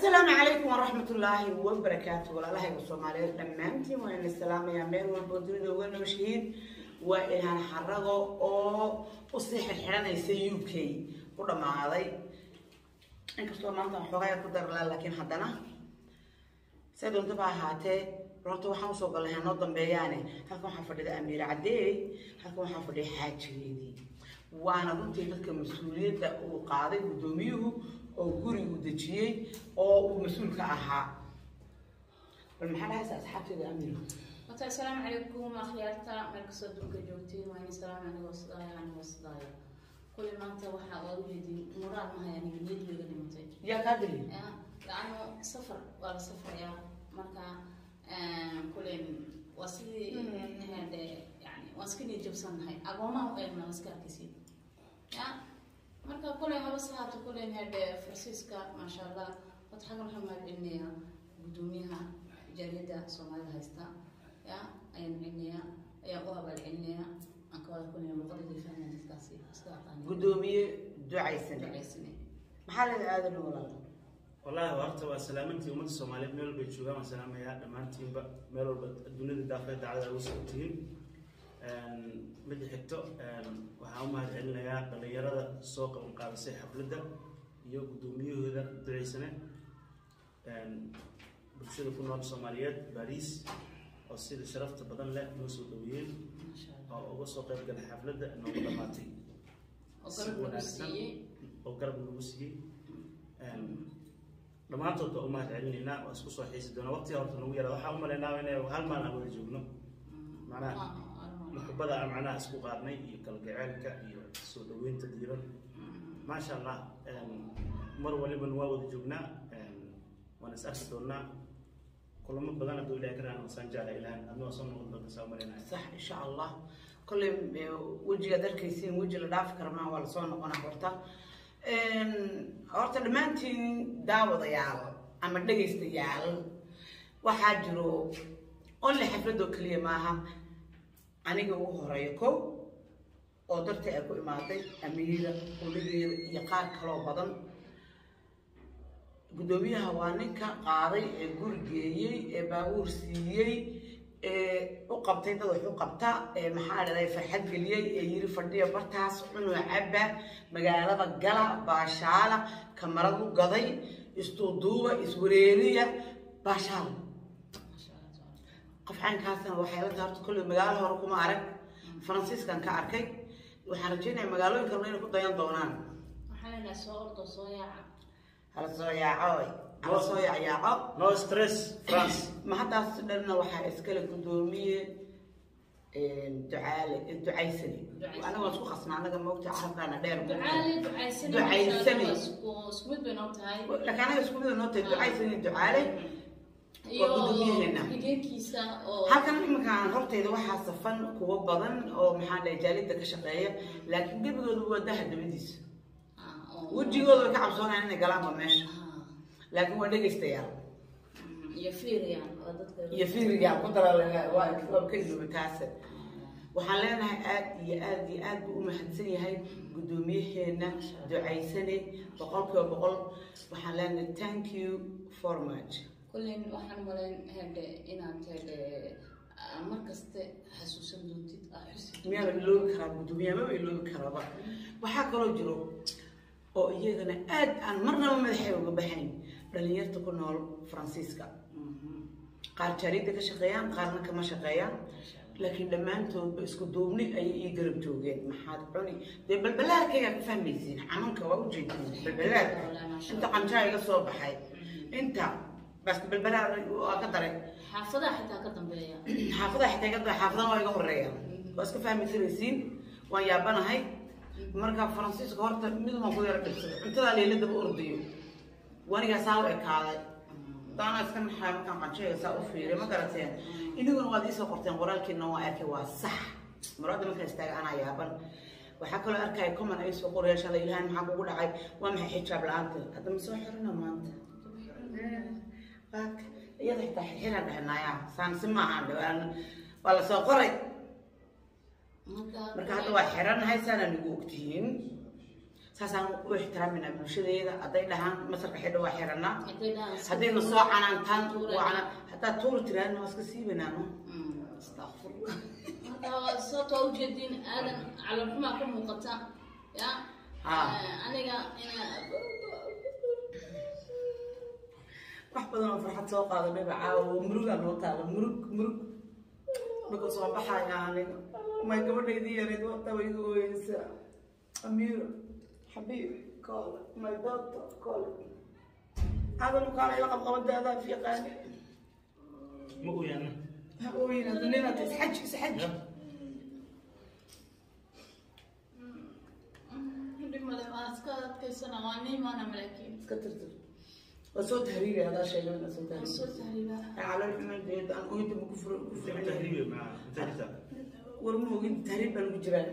asalaamu calaykum waraxmat ullaahi wabarakaatu walaalahayga soomaaliyeed dhammaantiin waa ina salaamayaa meel walbo dunida uga nooshihiin waa inaan xarago oo u sii xirxiranaysa u k ku dhammaaday inkastoo maanta waxoogaya ku darlaa laakiin haddana say doontaba ahaatee horta waxaan u soo galnay hanoo dambeeyaane halkan waxaa fadhida amiir cadeey halkan waxaa fadhiya xaajigeedii waana runtii dadka mas'uuliyadda uu qaaday guddoomiyuhu oo gurigu dejiyey oo uu mas'uul ka ahaa. Bal maxaa dhahaysa asxaabteeda amiir? Horta assalaamu calaykum akhyaarta meel kastoo dunka joogtiin waa in salaam anigoo sidaaya anigoo sidaaya kulli maanta waxaa ooga jeedin muraal mahay aniga niyad weyga dhimatay. Yaa kaa dili laano safar waa la safrayaa marka kullen waa sidii hade yani waan iska niyad jabsannahay agoomaha u eegna iska arkaysid ya marka kullen haba sahaabta kullen hade farsiiska maasha allah horta xaggan waxaan mahadcelinayaa guddoomiyaha jaaliyadda soomaalida haysta ya ayaan celinayaa ayaan u abaalcelinayaa aan ka wada kulina luqadii fahmaya dadkaasi iska aqaani guddoomiye ducaysane ducaysane maxaa leeda aadan walaal wallaahi horta waa salaamantii ummadda soomaaliyeed meel walbay joogaan waan tihiin midda xigto waxaan u mahad celinayaa dhallinyarada soo qaban qaadasay xafladda iyo guddoomiyahooda duceysane bulshada ku nool soomaaliyeed bariis oo sida sharafta badan leh noo soo allah oo uga soo qayb galay xafladda noogu dhamaatay. Oo garab wanaagsan. siiyey. Dhammaantood baa u mahad celinaynaa waa isku soo xiisi doonaa waqtiga horta nagu yara waxaan u malaynaa inay hal maal aan wada joogno. Macnaha muxubada aan macnaha isku qaadnay iyo kalgaceelka iyo soo dhaweynta diiran. Maasha allah mar waliban waa wada joognaa waan is arki doonaa kulamo badan hadduu ilahay ka raana wasaan ilahan adna soo noqon doonta saa u malaynaya sax insha allah. Kolley wejigaad arkaysiin weji la dhaafi karmaa waa la soo noqonaa horta. Horta dhammaantiin daawadayaal ama dhegaystayaal waxaa jiro only xafladoo keliya maaha aniga ugu horreeya kow oo darta ay ku imaaday amiira oligeeda iyo qaar kaloo badan. Guddoomiyaha waa ninka qaaday ee guri geeyey ee baabuur siiyey ee u qabtay dad wax u qabta ee maxaa dhaday farxad geliyey ee yiri fadhiya bartaas cunuu cabba magaalada gala baashaala kamaradu gaday isduuduuba iswareeriya baashaala قفعان كاسن وحيلة هرت كل مجال هرقو ما أعرف فرانسيس كان كأركي وحرجينا مجاله يمكن لنا كده ينضونان وحنا نسوار تصويع هلا صويع عاي هلا صويع يا عاب نو ستريس فرانس ما حد أصلا لنا وحيلة سكيل كندومية دعالي دعيسني وأنا وصو خص معنا جم وقت أعرف أنا دير دعالي دعيسني دعيسني وسكوت بنوتي لكن أنا سكوت بنوتي دعيسني دعالي halkan iminkaan horteyda waxaa safan kuwo badan oo maxaa dhahay jaalida ka shaqeeya laakiin gebigooda waa daha dabadiisa. Ah, oo- wejigooda way ka cabsoonayaan inay galaanba meesha. Ah, laakiin waa dhegaystayaal. Mm, iyo fiiriyaan oo dadka iyo fiirigaa ku dara waa waa ka ilooba taase waxaan leenahay aad iyo aad iyo aad buu u mahadsan yahay guddoomiyaheena ducaysane boqolkiiba boqol. Waxaan leenahay thank you for much waxaan malayn hede inaad hede ah, mar kaste xasuusan doontid ah xusid miyaa la iloobi karaa guddoomiyaha maba iloobi karaaba waxaa kaloo jiro oo iyagana aad aan marnaba madaxay uga baxayn dhalinyarta ku nool faransiiska qaar jaariyadda ka shaqeeyaan qaarna kama shaqeeyaan laakiin dhammaantoodba isku duubni ayay ii garab joogeen maxaad cuni dee balbalaarkaygaa ka fahmaysiin xanuunka waa ujeedin balbalaar inta qanjaa iga soo baxay inta baska balbalaar waa ka daray xaafadaha xitaa ka dambeeya xaafadaha xitaa iga daray xaafadana waa iga horreeya waa iska fahmaysanaysiin waan yaabanahay marka faransiiska horta mid waan ku yara dhigsaday cuntadaa leeladaba ordayo wanigaa saa u ekaaday daana iska naxaa markaan qanjayga saa u fiiriy ma garateen iniguna waad iisoo qorteen qoraalkiina waa arkay waa sax muraadda markaa istaaga anaa yaaban waxaa kaloo arkaya common ay soo qoraya shalay ilaahay maxaa kugu dhacay waa maxay xijaab la'aanta hadda ma soo xirina maanta qaadka iyada xitaa xirxiraan dhahnaya saan si maahan dhawaan waa la soo qoray marka hadda waa xiranahay saana nagu ogtihiin saasaan u ixtiraaminaa bulshadeeda hadday dhahaan masarka xidho waa xiranaa Hadday dhahaan iska haddayna tuuro, soo canaantaan tuuro. waa canaan haddaad tuuri tiraadna waa iska siibanaano Mm, astaghfirullah. Marka sababta waa ujeediin aadan caloolxumaa ka muuqata ya Ah. Eh, aniga ina wax badan oo farxad soo qaadanay ba caawa oo murugaa noo taala murug murug marka soo baxaya aniga may gabadhaydii yareed waqtaba iga ooyeysa amiiro xabiib koole my doctor koole hadal kaala ila qabqabada adaa fiiqaani ma ooyaana ha ooyina dunida isxaj isxaj dhimale waa iska adkaysana waa niimaana malaakiin iska tirtir waa وصوت تهريبي هذا الشيء لنا صوت تهريبي صوت تهريبي على الحمد لله أنا وين تبغى كفر كفر تهريبي مع تهريبا ورمو وين تهريبا المجرى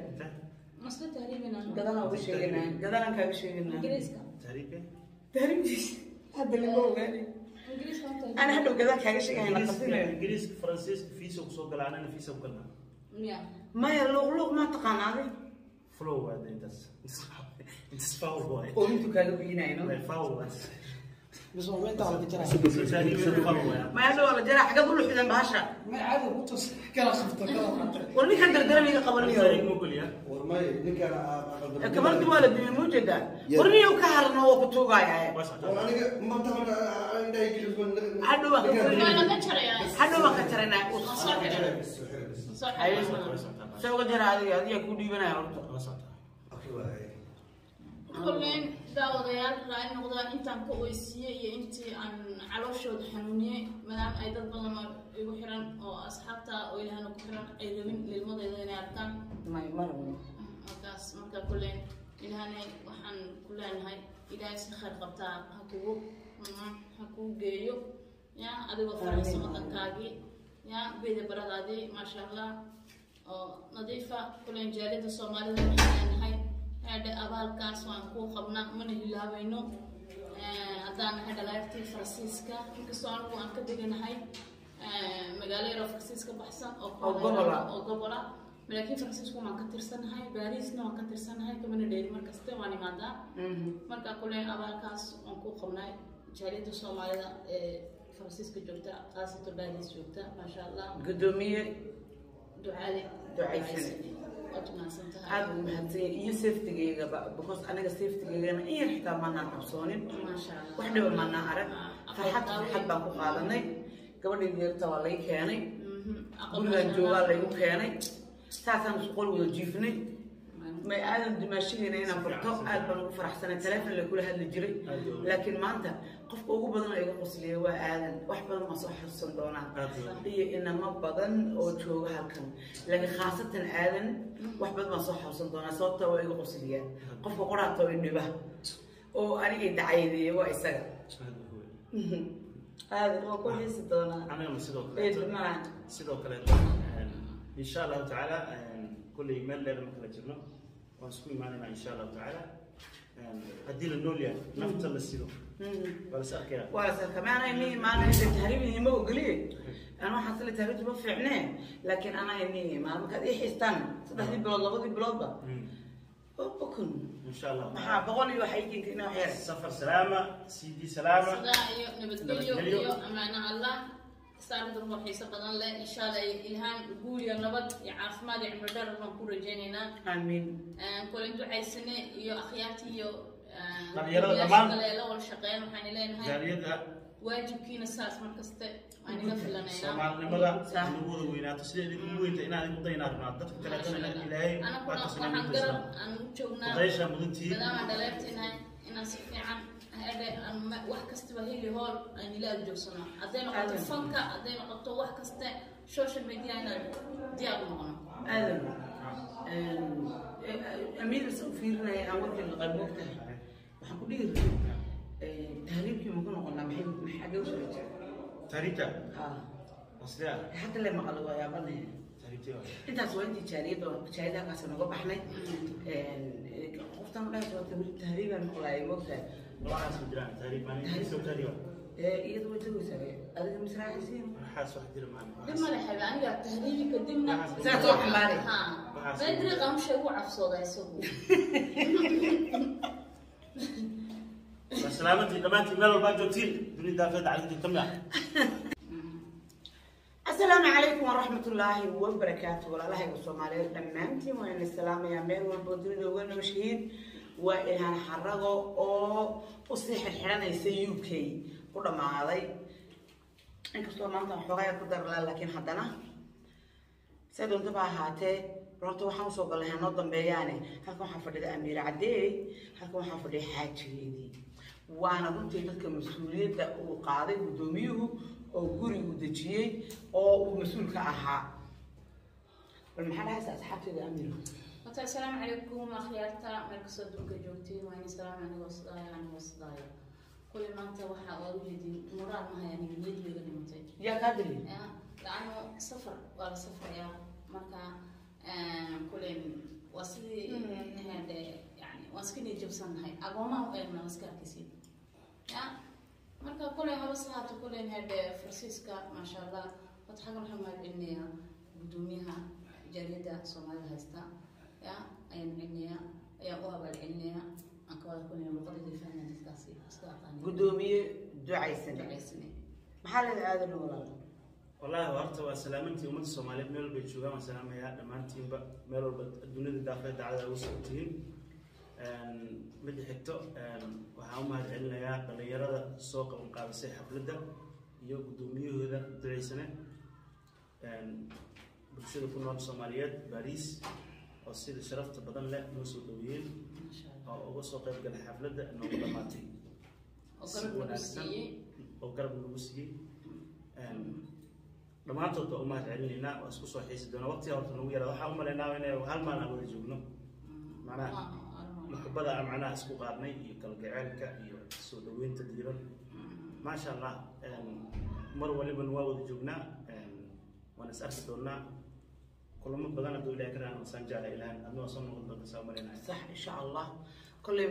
أصلا تهريبا أنا قدرنا وش لنا قدرنا كم شيء لنا إنجليزي. تهريبا تهريبي هذا اللي هو يعني أنا حلو قدر كم شيء يعني إنجليزي فرنسيس في سوق سوق العنا أنا في سوق العنا ما يلوغ لوغ ما تقان عليه فلو هذا انت انت فاول بوي وانتو كانوا بينا يعني. فاول بس بس والله انت ولا جراح ما هذا ولا جراح قد روح اذا بهاشا ما عاد بوتس كلا خفت كلا خفت. والله كان دردرني اللي قبلني والله نك أنا كبرت ولا بموجده ورني وكهرنا وكتوغا يا. والله ما تمر عندي حدو ما حدو ما كترنا أيوه. سوق جراح هذه هذه كودي بنا يا ورطه sidaa odayaal raali noqdaa intaan ka oysiiyey iyo intii aan calooshooda xanuuniyey madaam ay dad badan igu xiran oo asxaabta oylahana ku xiran ay rabin lilmadayda inay arkaan. Mm, markaas marka kulleen ilahane waxaan ku leenahay ilaahay si khayr qabtaa ha kugu ha kuu geeyo. Ya adigoo faraysa wadankaagii ya beeda baradaadii maasha allah oo nadiifa kulleen jaaliyada soomaalida waxaan leenahay hadha abaalkaas waan kuu qabnaa mana hilaabayno eh, haddaan nahay dhalayrtii farsiiska inkastoo anigu aan ka deganahay eh, magaalo yaroo farsiis baxsan oo gobola laakiin farsiisku waan ka tirsanahay baariisna waan ka tirsanahay kamana dheeri markaste waan imaadaa. Mhm. Markaa kule abaalkaas waan kuu qabnay jaaliyadda soomaalida eh, ee farsiiska joogta khaasatan baariis joogta maasha allah gudoomiye ducaale Ducaysan. waad mahadsan tahay aad buu mahadsan iyo safetigayga because aniga safetigayana in yar xitaa maanaan cabsoonin maasha allah wax dhiba maanaan arag Ah, farxad aqoon farxad baan ku qaadanay gabadhii deerta waa lay keenay Mhm. Aqoon gurigaan maasha joogaa Allah. laygu keenay saasaan isqol wada jiifnay may aadan dimaashigayna inaan furto aad baan ugu faraxsanay teleefon la kula hadli jiray laakiin maanta qofka ugu badan oo iga qosliya waa aadan wax badan ma soo xasuusan doonaa iyo inamo badan oo jooga halkan laakiin khaasatan aadan wax badan baan soo xasuusan doonaa sababta waa iga qosliya qofka qoraata oo indhiba oo anigay dacayadeeya waa isaga aadan waa ku xiisi doonaa sidoo kaleeto insha allahu tacaala kulley meel dheer ma kala jirno waan isku imaanaynaa insha allahu tacaala haddii la nool yahay nafta la sido waa las arkaya waa sarkamaana ini maana inta tahriibini ma ogoliye aan waxaan sila tahriibta ma fiicnee laakiin anaa ini maal markaad ii xiistaan saddexdii bilood labadii biloodba okun insha allah maxaa boqol iyo waxay kinka inaa wax yar safar salaama cd salaama sidaa iyo nabadgelyo Nabadgelyo. iyo amaano سعدو مرحي سبحان إن شاء الله إلهام قول يا نبض يا عاصمة يا عمر دار ما كورة جنينا آمين كل أنتو حسنة يا أخياتي يا طبعا يا الله والشقيان وحاني لين هاي واجب كينا ساس ما كست أنا ما فلنا يا سبحان الله ما لا نقول وين أتصل إلى كل وين تينا نقول تينا ما أدت كلا تنا إلى هاي أنا كنا أقول حقا أنا شو wax kastaba heli hool aan ila agjoogsano hadday noqoto Aadan. fanka hadday noqoto wax kaste social media inaan diyaar u noqono aadan amiin is u fiirinaya aan warkii laqay moogtahay waxaan ku dhihi tahriibkii ma ku noqonaa maxay maxay xagee u soo rajaa taariibta ha asliya hadda le maqal waa yaabanaya taariibtii waa intaas waa intii jaariyadda jaariyadda halkaas nooga baxnay qoftan u dhahay sababta weli tahriibaan maqlaayay moogtahay waxaas ku jiraan taariib maan soo taariiba iyada way tagaysaa adiga misraaxisiin waxaas wax jira maan dib ma lehe aniga tahriibi kadibna Waxaas- Sidaas waa xambaari. ha Waxaas- bedri qamshay ugu cabsooda isagu salaamantii dhammaantiin meel walbaa joogtiin dunida daafeedda cali joogta miya asalaamu calaykum waraxmat ullaahi wabarakaatu walaalahayga soomaaliyeed dhammaantiin waa ina salaamayaa meel walbo dunida uga nooshihiin waa ilhaan xarago oo u sii xirxiranaysa u k ku dhammaaday. Inkastoo maanta waxoogaa ku darlaa laakiin haddana say doontaba ahaatee horta waxaan u soo galnay hanoo dambeeyaane. Halkan waxaa fadhida amiir cadeey halkan waxaa fadhiya xaajigeedii waana runtii dadka mas'uuliyadda uu qaaday guddoomiyuhu oo gurigu dejiyey oo uu mas'uulka ahaa. Bal maxaa dhahaysa asxaabteeda amiir horta assalaamu calaykum akhyaarta meel kastoo adduunka joogtiin waa ini salaam anigoo sidaaya anigoo sidaaya kulli maanta waxaa ooga jeedin muraal mahay aniga niyad weyga dhimatay. Yaa kaa dali laano safar waa la safrayaa marka kullen waa sidii hade yani waan iska niyad jabsannahay agoomaha u eegna waa iska arkaysid ya marka kullen haba sahaato kullen hade farsiiska maasha allah horta xaggan waxaan mahad celinayaa guddoomiyaha jaaliyadda soomaalida haysta ya ayaan celinayaa ayaan u abaal celinayaa aan ka wada kullen luqadada fahmaya dadkaasi iska aqaani guddoomiye ducaysane ducaysane maxaa leeda aadan walaal wallaahi horta waa salaamantii ummadda soomaaliyeed meel walbay joogaan waan salaamayaa dhammaantiinba meel walba dunida daafeedda cali ugu socotihiin midda xigto waxaan u mahad celinayaa dhallinyarada soo qaban qaadisay xafladda iyo guddoomiyahooda duceysane bulshada ku nool soomaaliyeed bariis oo sida sharafta badan leh noo soo dhaweeyeen oo uga soo qayb galay xafladda noogu dhammaatay oo si wanaagsan. oo garab lagu siiyey dhammaantood baa u mahad celinaynaa waa isku soo xiisi doonaa. Waqtiga horta nagu yaraada waxaan u malaynaa inay hal maalin aan wada joogno. Macnaha muxubada macnaha isku qaadnay iyo kalgaceelka iyo soo dhaweynta diiran. Maasha allah mar waliban waa wada joognaa. Waan is arki doonaa kulamo badan hadduu ilahay ka wasaan jecla ilahan adna soo noqon doonta saa u malaynaya sax insha allah kolley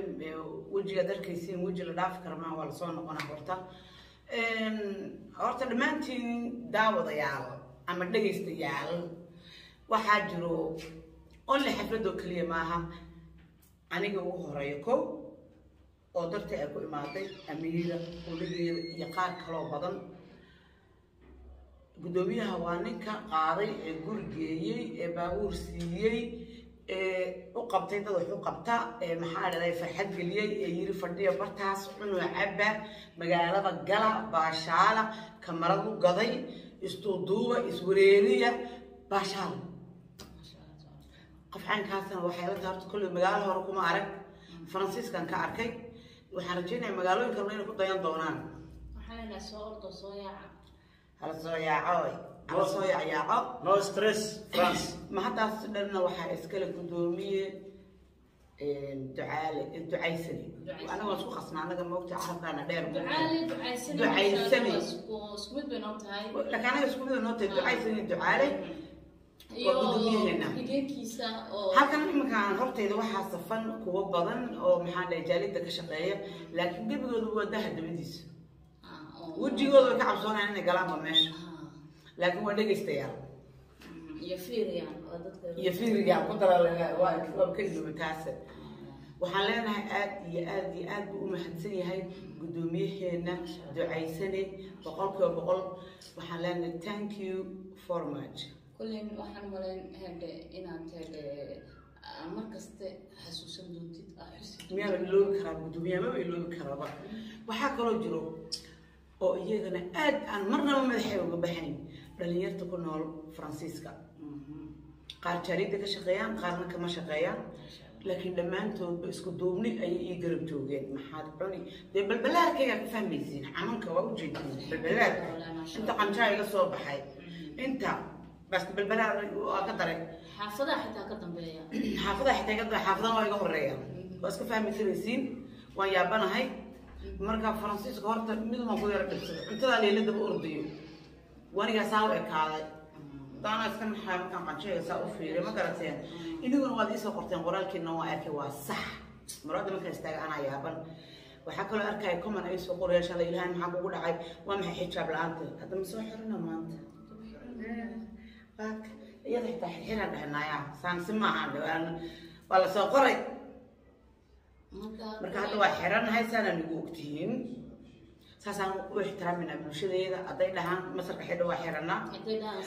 wejigaad arkaysiin weji la dhaafi kara maa waa la soo noqonaa horta. Horta dhammaantiin daawadayaal ama dhegaystayaal waxaa jiro only xafladoo keliya maaha aniga ugu horreeya kow oo dartii ay ku imaaday amiira oligeeda iyo qaar kaloo badan guddoomiyaha waa ninka qaaday ee guri geeyey ee baabuur siiyey ee u qabtay dad wax u qabta ee maxaa dhahday farxad geliyey ee yiri fadhiya bartaas cunuu cabba magaalada gala baashaala kamaradu gaday isduuduuba iswareeriya baashaala. Qof caynkaasna waxay la kolley magaalo hore kuma arag. Faransiiskan ka arkay waxaan rajeynaya magaalooyin kalena inay ku dayan doonaan. Waxaa leedahay soo ordo soo yaaca hala soo yaaco hala soo yacyaaco no stress france ma haddaas dhanna waxaa iskale guddoomiye ducaale ducaysani anaga waan isku khasna anaga moogta carabkaana dheer ducaale ducaysane Ducaysane. isku isku mid bay noo tahay laakiin anaga isku mid noo tahay ducaysani ducaale iyo guddoomiyaheena. xigeenkiisa oo halkan iminkaan hortayda waxaa safan kuwo badan oo maxaa dhahay jaalida ka shaqeeya laakiin gebigooda waa daha dabadiisa ah, oo- wejigooda way ka cabsoonayaan inay galaanba meesha? Laakiin waa dhegaystayaal mm, iyo fiiriyaan ku dara taase waxaan leenahay aad iyo aad iyo aad buu u mahadsan yahay guddoomiyaheena ducaysane boqolkiiba boqol. Waxaan leenahay thank you for much. Kullen waxaan malayn hede inaad hede ah, mar kaste xasuusan doontid ah miyaa la iloobi karaa guddoomiyaha maba iloobi karaaba waxaa kaloo jiro oo iyagana aad aan marnaba madaxay uga baxayn dhalinyarta ku nool faransiiska. Qaar jaariyadda ka shaqeeyaan qaarna kama shaqeeyaan. Laakiin dhammaantoodba isku duubni ayay ii garab joogeen. Maxaad cuni? Dee balbalaarkaygaa ka fahmaysiin. Xanuunka waa ujeedin balbalaar. inta qanjaa iga soo baxay. Inta bas balbalaar waa ka daray. Xaafadaha xitaa ka dambeeya. Xaafadaha xitaa iga xaafadana waa iga horreeya waa iska fahmi karaysiin waan yaabanahay marka faransiiska horta mid waan ku yara dhibsaday cuntadaa leeladaba ordayo wanigaa u ekaaday. Daana iska naxaa markaan qanjayga saa u fiiriya ma garateen iniguna waad iisoo qorteen qoraalkiina waa arkay waa sax. Marada markaan istaaga anaa yaaban. Waxaa kaloo arkaya common ay soo qoraya shalay ilaahay maxaa kugu dhacay? Waa maxay xijaab la'aanta? Hadda ma soo xirina maanta. Iyada xitaa xirxiraan dhahnaayaa saan si maahan waa la soo qoray marka hadda waa xiranahay saanaan igu ogtihiin saasaan u ixtiraaminaa bulshadeeda hadday dhahaan masarka xidha waa xiranaa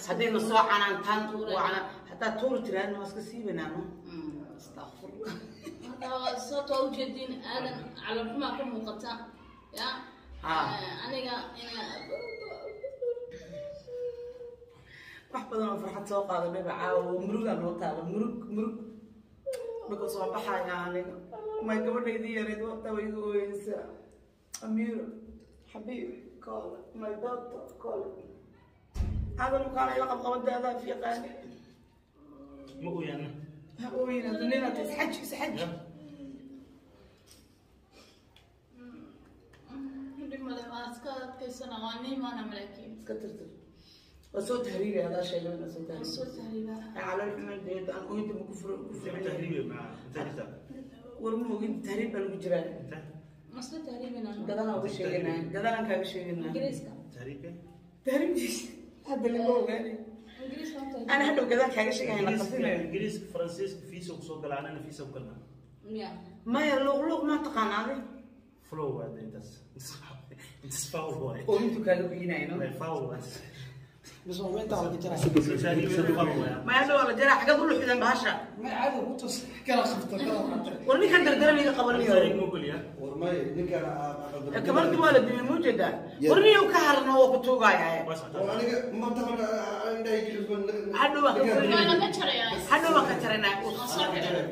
haddayna soo canaantaan waa canaan haddaad tuuri tiraadna waa iska siibanaano astaqfirullah sababta waa ujeediin aadan calolxumaa ka muuqata ya Ah. aniga ina wax badan oo farxad soo qaadanay ba caawa oo murugaa noo taala murug murug dhulka soo baxayaa aniga may gabadhaydi yareyd waqta way igu ooyeysaa amiiro xabiib kool my doctor kool هذا المقام لقب قود هذا في قال مؤينا مؤينا دنينا تسحج سحج ما اسكت كيسنا واني ما أنا ملكي اسكت وسو تهريري هذا الشيء لنا سو تهريري وسو تهريري على الحمد لله أنا أهدي مكفر كفر تهريري مع تهريري أه. ورمو قد تهريب أنا بجران مصر تهريب إيه؟ أنا قدنا وشينا قدنا كاب شينا إنجليزكا تهريب تهريب جيش هذا اللي هو غني أنا هلو قدنا كاب شينا إنجليز فرنسيس فيسو وسو قلعنا أنا فيسو قلعنا ما يلوغ لوغ ما تقان عليه فلو بعد انت انت فاول واي وانتو كانوا بينا فاول luuq ma taqaanaade flow waa de intaas intaas foul waay oo intuu kaaga biinayno foul waay بس هو ما انت على فكره tahriibka foul waay maya hadhow la jaraa xagad u luxdan bahasha ما عاد وتص كلا خفته كلا خفته war ninkan dardaramiga tahriib qabanayo ma ogolya warmay ninkaan aqal kabarti waa la dimi muujeedaa war niyow ka harna waa ku tuugaya waa socotaa oo aniga mataqana indhahay jirisban Hadhow waa ka waa furina. laga jarayaa hadhow waan ka jaranaa soo xidhay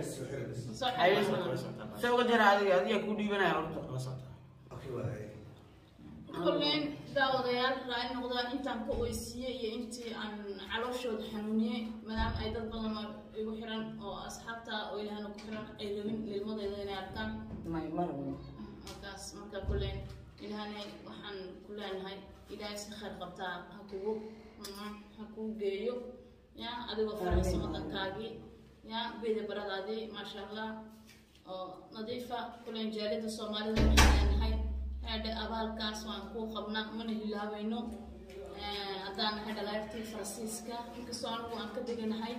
ku kulleen daawadayaal raali noqdaa intaan ka oysiiyey iyo intii aan calooshooda xanuuniyey maadaama ay dad badan igu xiran oo asxaabta oo ilahana ku xiran ay rabin lilmadeeda inay arkaan. Markaas marka kulleen ilahana waxaan ku leenahay ilaahay si khayr qabtaa ha kugu ha kugu geeyo ya adigoo faraysa wadankaagii ya beeda baradaadii maasha allah oo nadiifa kulleen jaalida soomaalida waxaan leenahay hadhe abaalkaas waan kuu qabnaa mana hilaabayno haddaan nahay dhalaartii faransiiska inkastoo anigu aan ka deganahay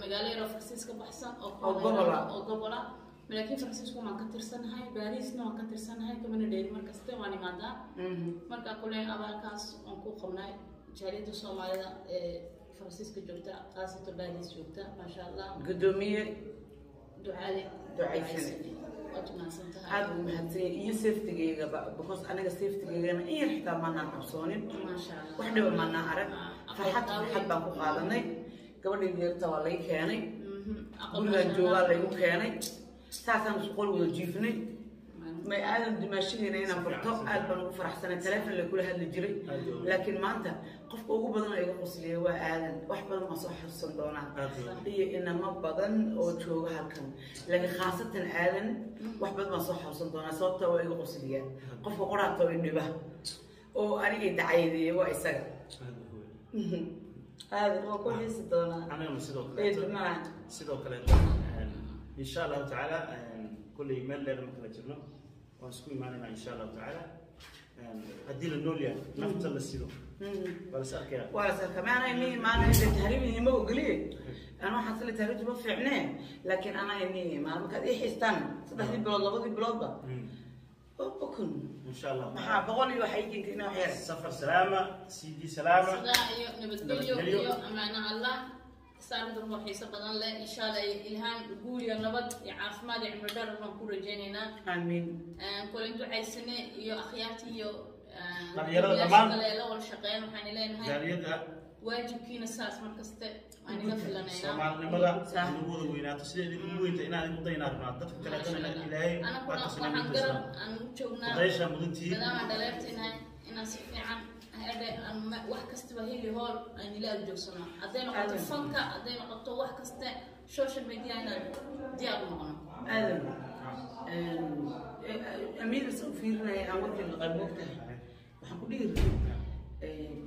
magaalo yaroo faransiis ka baxsan oo Oo gobola. laakiin faransiisku waan ka tirsanahay baariisna waan ka tirsanahay kamana dheeri markaste waan imaadaa. Marka kule abaalkaas waan kuu qabnay jaaliyada soomaalida ee faransiiska joogta khaasatan baariis joogta maasha allah gudoomiye ducaale Ducaysane. Waad mahadsan tahay aada u mahadsanya iyo safetygeygaba because aniga safetygeygana in yar xitaa maanaan allah wax dhiba maanaan arag. Ah, farxad farxad baan ku qaadanay. Gabadhayda yarta waa lay keenay. Mhm. Gurigaan maasha joogaa laygu keenay. Saasaan isqol wada jiifnay may aadan dimaashadeena inaan furto aad baan ugu faraxsanay teleefon la kula hadli jiray. Laakiin maanta qofka ugu badan oo iga qosliya waa aadan. Wax badan ma soo xasuusan doonaa. Iyo inamo badan oo jooga halkan. Laakiin khaasatan aadan wax badan baan soo xasuusan doonaa sababta waa iga qosliya. Qofka qoraata oo indhiba oo anigay dacayadeeya waa isaga. Aadan waa ku xiisi doonaa. Sidoo kaleeto insha allahu tacaala kulley meel dheer ma kala jirno waan isku imaanaynaa insha allahu tacaala haddii la nool yahay nafta la sido waa las arkaya waa sarkamaana ini maana ila tahriib ma ogoliye aan waxaan sila tahriib ma fiicne laakiin ana ini maalmo kaad ii xiistaan saddexdii bilood labadii biloodba okun insha allah maxaa boqol iyo waxay jinka inaa wax yar safar salaama cd salaama sidaa iyo nabadgelyo Nabadgelyo. iyo amaano saarda ruux xiiso badan leh insha allah ilhaan guul iyo nabad iyo caafimaad iyo cimri dheer baan ku rajaynaynaa amiin kulin ducaysane iyo akhyaartii iyo kale la wada shaqeyn waxaan leenahay waajibkiina saas markaste waan iga filanaynaa soomaalinimada nagu wada weynaato sida idinku weynta inaad igu daynaarnaa dadka kaleetana ilaahay waa aan joognaa. Odaysha mudantihiin inaan si fiican aan wax kastaba heli hool aan ila ag joogsano hadday noqoto Aadan. fanka hadday noqoto wax kaste social media inaan diyaar u noqono aadan amiin is u fiirinaya aan warkii laqay moogtahay waxaan ku dhihi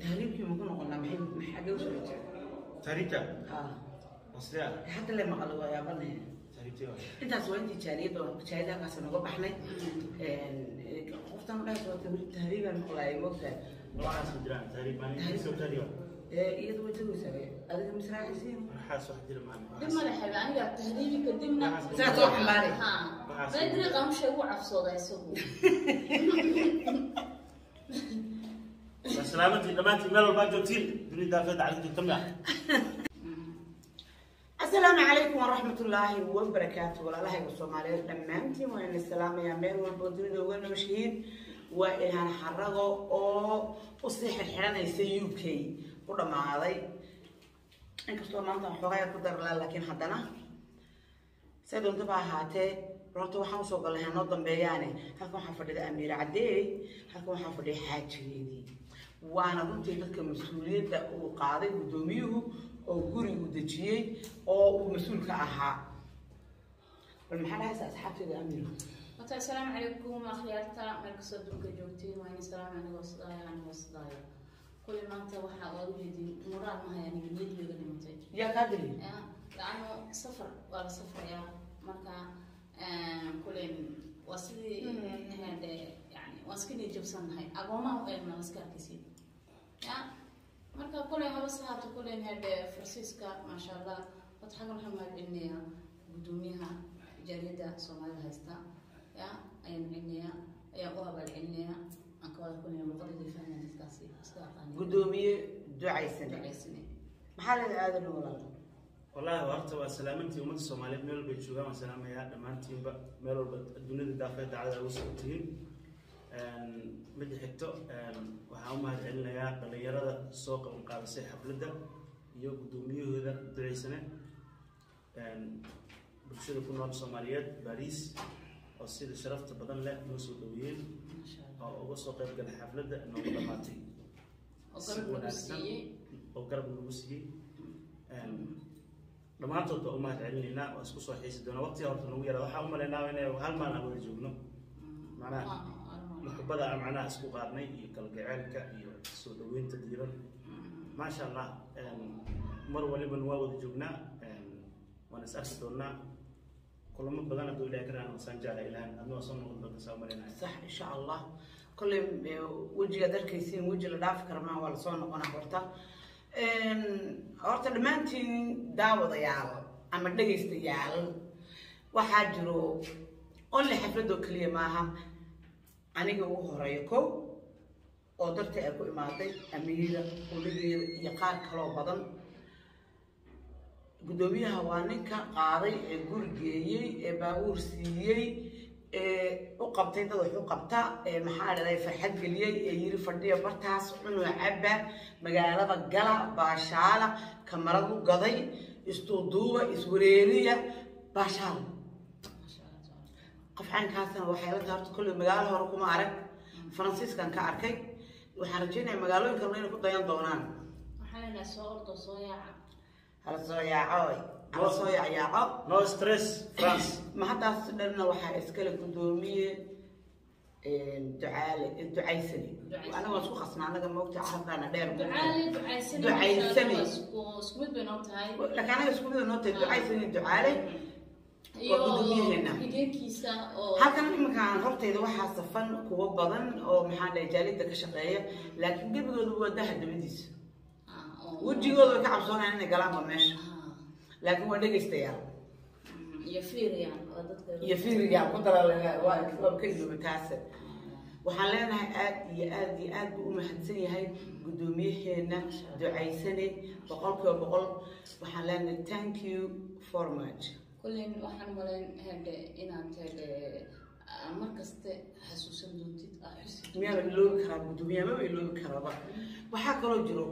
tahriibkii ma ku noqonaa maxay maxay xagee u soo hajaa taariikta haa wasdea hadda le maqlo waa yaabanaya taariikta intaas waa intii jaaliyadda jaahida halkaas nooga baxnay qoftan udhahays waa tabri tahriibaan maqlaayay moogtahay waxaas ma jiraan taariik baan soo taariiba iyada way tegaysaa adiga misraacisiin waxaas wax jira maalin dib madaxayba aniga tahriibi kadibna Sidaas oo xambaari. Ha. waxaas bedri qaamshay ugu cabsooda isagu waa salaamantii dhammaantiin meel walbaa joogtiin dunida daafeedda cali joogta miya asalaamu calaykum waraxmat ullaahi wabarakaatu walaalahayga soomaaliyeed dhammaantiin waa ina salaamayaa meel walbo dunida uga nooshihiin waa ilhaan xarago oo u sii xirxiranaysa u k u dhammaaday. Inkastoo maanta waxoogaa ku darlaa laakiin haddana say doontaba ahaatee horta waxaan u soo galnay hanoo dambeeyaane. Halkan waxaa fadhida amiir cadeey halkan waxaa fadhiya xaajigeedii waana runtii dadka mas'uuliyadda uu qaaday guddoomiyuhu oo gurigu dejiyey oo uu mas'uulka ahaa. Bal maxaa dhahaysa asxaabteeda amiir horta assalaamu calaykum akhyaarta meel kastoo adduunka joogtiin waa in salaam anigoo sidaaya anigoo sidaaya kulli maanta waxaa ooga jeedin muraal mahay aniga niyad iga dhimatay. Yaa kaa safar waa la safrayaa marka kulen waa sidii hade yani waan iska niyad jabsannahay agoomaha u eegna iska arkaysid ya marka kule haba sahaato kulen hade farsiiska maasha allah wata xagan waxaan mahad celinayaa guddoomiyaha jaaliyadda soomaalida haysta ya ayaan celinayaa ayaan u abaal celinayaa aan ka wada kulina luqadada fahmaya dadkaasi iska aqaani guddoomiye ducaysane ducaysane maxaa leeda aadan walaal wallaahi horta waa salaamantii ummadda soomaaliyeed meel walbay joogaan waan salaamayaa dhammaantiinba meel walba dunida daafeedda cali ugu socotihiin midda xigto waxaan u mahad celinayaa dhallinyarada soo qaban qaadasay xafladda iyo guddoomiyahooda duceysane bulshada ku nool soomaaliyeed bariis oo sida sharafta badan leh noo soo allah oo uga soo qayb galay xafladda noogu dhamaatay oo garab wanaagsan siiyey. dhammaantood baa u mahad celinaynaa waa isku soo xiisi doonaa. Waqtiga horta nagu yaraa waxaan u malaynaa inay hal maalin aan wada joogno. Macnaha muxubada aan macnaha isku qaadnay iyo kalgaceelka iyo soo dhaweynta diiran. Maasha allah mar waliban waa wada joognaa. Waan is arki doonaa kulamo badan hadduu ilahay ka raana wasaan jecla ilahan adna waa soo noqon doonta saa u malaynaya sax insha allah kolley wejigaad arkaysiin weji la dhaafi karmaa waa la soo noqonaa horta. Horta dhammaantiin daawadayaal ama dhegaystayaal waxaa jiro only xafladoo keliya maaha. Aniga ugu horreeya kow oo darta ay ku imaaday amiira oligeeda iyo qaar kaloo badan guddoomiyaha waa ninka qaaday ee guri geeyey ee baabuur siiyey ee u qabtay dad wax u qabta ee maxaa dhahday farxad geliyey ee yiri fadhiya bartaas cunuu cabba magaalada gala baashaala kamaradu gaday isduuduuba iswareeriya baashaala. Qof caynkaasna waxay la kolley magaalo hore kuma arag. Faransiiskan ka arkay waxaan rajeynaya magaalooyin kalena inay ku dayan doonaan. Waxaa leenahay soo ordo soo yaaca hala soo yaaco hala soo yacyaaco no stress france ma haddaas dhanna waxaa iskale guddoomiye ducaale ducaysani anaga waan isku khasna anaga moogta carabkaana dheer ducaale ducaysani Ducaysani. isku isku mid bay noo tahay laakiin anaga isku mid noo tahay ducaysani ducaale iyo xigeenkiisa oo halkan iminkaan hortayda waxaa safan kuwo badan oo maxaa dhahay jaalida ka shaqeeya laakiin gebigooda waa daha dabadiisa ah, oo- wejigooda ka cabsoonayaan inay galaanba meesha. Ah, laakiin waa dhegaystayaal mm, iyo fiirigaa ku dara waa ka ilooba waxaan leenahay aad iyo aad iyo aad buu u mahadsan yahay guddoomiyaheena ducaysane boqolkiiba boqol. Waxaan leenahay thank you for much. Kullen waxaan malayn hade inaad hade ah, mar kaste xasuusan doontid ah miyaa la iloobi karaa guddoomiyaha maba iloobi karaaba waxaa kaloo jiro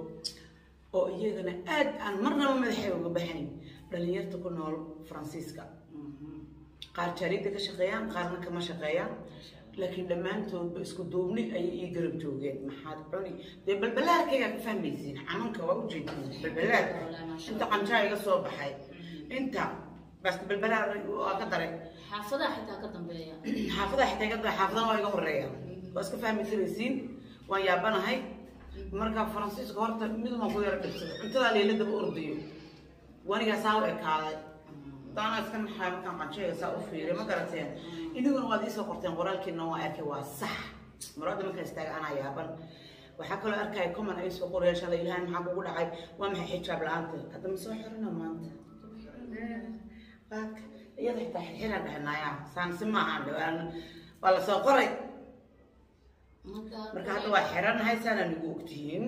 oo iyagana aad aan marnaba madaxay uga baxayn dhalinyarta ku nool faransiiska qaar jaariyadda ka shaqeeyaan qaarna kama shaqeeyaan. Laakiin dhammaantoodba isku duubni ayay ii garab joogeen. Maxaad cuni? Dee balbalaarkaygaa ka fahmaysiin. Xanuunka waa ujeedin balbalaar. inta qanjaa iga soo baxay. Inta bas balbalaar waa ka daray. Xaafadaha xitaa ka dambeeya. Xaafadaha xitaa iga daray xaafadana waa iga horreeya waa iska fahmaysanaysiin waan yaabanahay marka faransiiska horta mid waan ku yara dhibsada cuntadaa leeladaba ordayo wanigaa saa u ekaaday. Daana iska naxay markaan qanjayga saa u fiiriy ma garateen iniguna waad iisoo qorteen qoraalkiina waa arkay waa sax. Muraada markaa istaaga anaa yaaban waxaa kaloo arkaya common ay soo qorayaan shalay ilaahay maxaa kugu dhacay? Waa maxay xijaab la'aanta? Hadda ma soo xirina maanta? Iyada xitaa xirxiraan dhahnaya saan si maahan waa la soo qoray marka hadda waa xiranahay saanaan igu ogtihiin.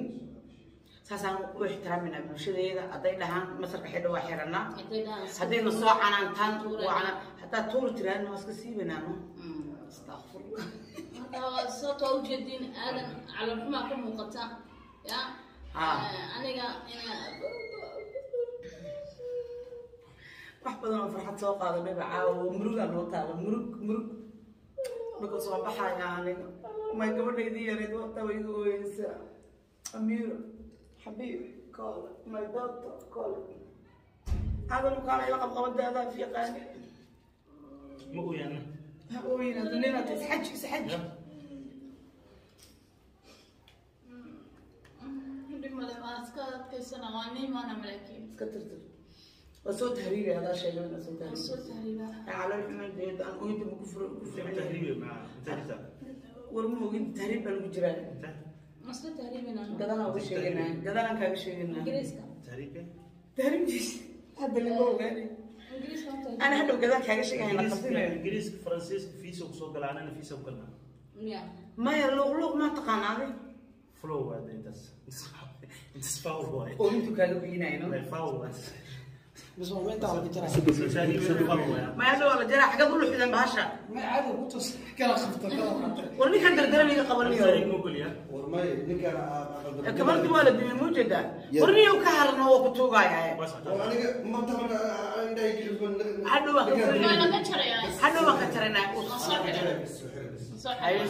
Saasaan u ixtiraaminaa bulshadeeda. Hadday dhahaan masarka xidha waa xiranaa haddayna soo canaantaan haddaad tuuri tiraadna waa iska siibanaano astaqfirullah sababta waa ujeediin aadan calolxumaa ka muuqata ya? Ah. aniga ina wax badan oo farxad soo qaadanay ba caawa oo murugaa noo taala murug murug dhulka soo baxaya aniga ma gabadhaydii yarayd wata way igu ooyeysaa amiiro xabiib kool my doctor kool hadal mukaan ila qabqabadaada fiiqaan ma ooyana ha ooyina dunida isxaj isxaj iska tirtir وسو تهريري هذا الشيء لنا سو تهريري وسو تهريري على الحمد لله أنا وين تبغى كفر كفر تهريري مع تهريري ورمو وين تهريري بالمجرد مصر تهريري أنا قدرنا وش يجينا قدرنا كم شيء يجينا إنجليزي. تهريري تهريري هذا اللي هو يعني أنا حلو قدر كم شيء يجينا إنجليزي فرنسيس فيسو وسو قلنا أنا فيسو قلنا ما يلوغ لوغ ما تقان هذا فلو هذا انت انت فاول وايد وانتو كانوا بينا هنا فاول وايد بس مومنت على الجرح ما هذا والله جرح حق ضلوا حدا بهاشا ما عاد بوتس كلا خفت كلا خفت ورمي كان دردر لي قبلني ورمي نك أنا كبرت والد من موجده ورمي وكهرنا وبتوقع يا بس أنا ما بتعمل عندي يجي حلو وقت حلو وقت ترى أنا صح أيوه.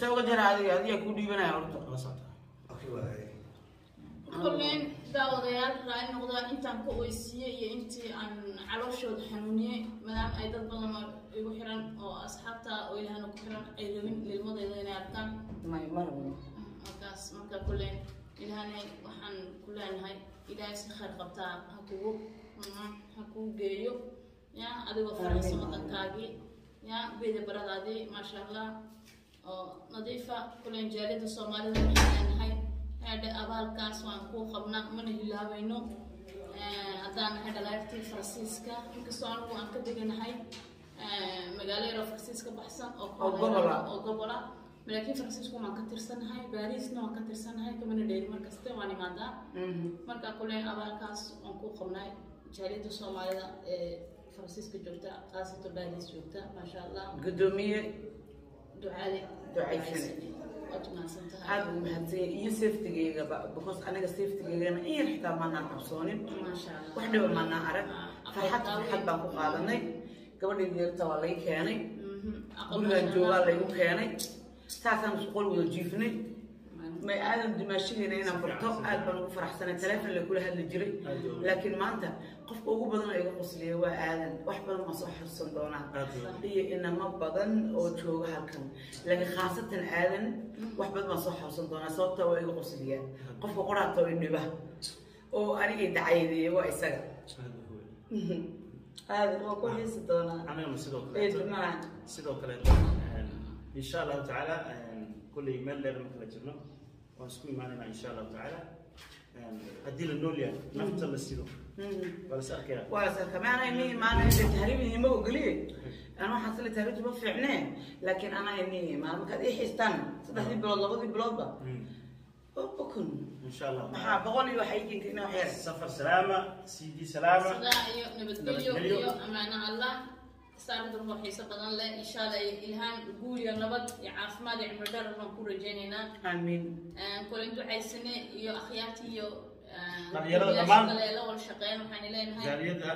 سوى جرح هذه هذه كودي بنا يا ورطة. Ku kolleyn daawadayaal raali noqdaa intaan ka oysiiyey iyo intii aan calooshooda xanuuniyey maadaama ay dad badan igu xiran oo asxaabta oo ilahana ku xiran ay rabin lilmadeyda inay arkaan. Marabo markaas marka kolleyn ilahana waxaan ku leenahay ilaahay si khayr qabtaa ha kugu ha kugu geeyo. Ya adigoo faraxsan wadankaagii ya beeda baradaadii maasha allah oo nadiifa kolleyn jaaliyada soomaalida waxaan leenahay hadhe abaalkaas waan kuu qabnaa mana hilaabayno haddaan nahay dhalaartii faransiiska inkastoo anigu aan ka deganahay magaalo yaroo faransiis ka baxsan oo Oo gobol oo gobola laakiin faransiisku waan ka tirsanahay baariisna waan ka tirsanahay kamana dheeri markaste waan imaadaa. Marka kule abaalkaas waan kuu qabnay. Jaaliyada soomaalida ee faransiiska joogta khaasatan baariis joogta maasha allah gudoomiye ducaale Ducaysane. Aada u mahadsanya iyo safetygeygaba because aniga safetygeygana in yar xitaa maanaan qabsoonin maasha allah. wax dhiba maanaan arag farxad farxad baan ku qaadanay. Gabadhayda yarta waa lay keenay. Gurigaan joogaa laygu keenay. Saasaan isku qol wada jiifnay may aadan dumaashadeena inaan furto aad baan ugu faraxsanay teleefon la kula hadli jiray. Laakiin maanta qofka ugu badan oo iga qosliya waa aadan wax badan ma soo xasuusan doonaa. Iyo inamo badan oo jooga halkan. Laakiin khaasatan aadan wax badan baan soo xasuusan doonaa sababta waa iga qosliya qofka qoraata oo idhiba oo anigay dacaydeeya waa isaga. Aadan waa ku xiisi doonaa. Sidoo kaleeto insha allahu tacaala kulley meel dheer ma kala jirno waan isku imaanaynaa insha allahu tacaala haddii la nool yahay nafta la sido waa las arkaya waa sarkamaana ini imaanay tahriibini ma ogoliye aan waxaan sila tahriibta ma fiicnee laakiin anaa ini imaan markaad ii xiistaan saddexdii bilood labadii biloodba ukun insha allah maxaa boqol iyo waxay idinka inaa waxyar safar salaama cd salaama sidaa iyo nabadgelyo Nabadgelyo. iyo amaano allah saarda ruux xiiso badan leh insha allah ilhaan guul iyo nabad iyo caafimaad iyo cimri dheer baan ku rajaynaynaa amiin kolin ducaysane iyo akhyaartii iyo Dhalinyarada odayaasha dhammaan. kale ee la wada shaqeyn waxaan leenahay jaaliyadda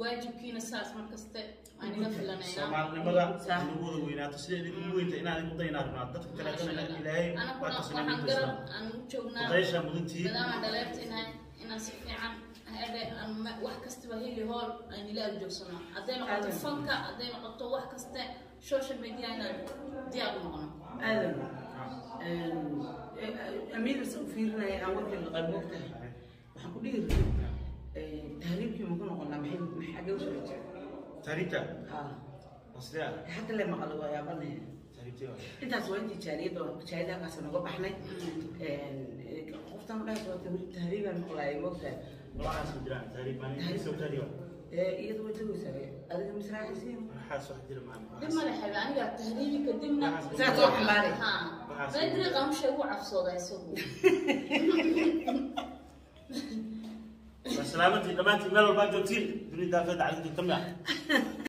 waajibkiina saas mar kaste waan iga filanaynaa soomaalinimada Sax. nagu wada weynaato sida idinku weynta inaad igu daynaa rabnaa dadka kaleetana ilaahay anaguna waa waxaan kasnaa garab aan u joognaa. Daysha mudantii maadaama dhaleertinahay inaan si fiican hadhe aan ma- wax kastaba heli hool aan ila ag joogsano. Hadday noqoto fanka hadday noqoto wax kaste social media inaan diyaar u noqono. Aadan amiin is u fiirinaya aan warkii laqay moogtahay waxaan ku dhihi tahriibkii maku noqonaa maxay xagee u soo rajaa taariibta ha asliya hadda le maqlo waa yaabanaya intaas waa intii jaariyadda halkaas nooga baxnay. Qoftan udhahays waa tahriibaan maqlaayay moogtahay waxaas ma jiraan taariib baan soo taariiba iyadu way tagaysaa adiga misraacaysiin waxaas wax jira maana dib ma lexebe aniga tahriibi kadibna Saa soo xambaari. ha Waxaas- bay dariiqa mushay ugu cabsooda isagu waa salaamantii dhammaantiin meel walbaa joogtiin dunida daafeeda cadi joogta miya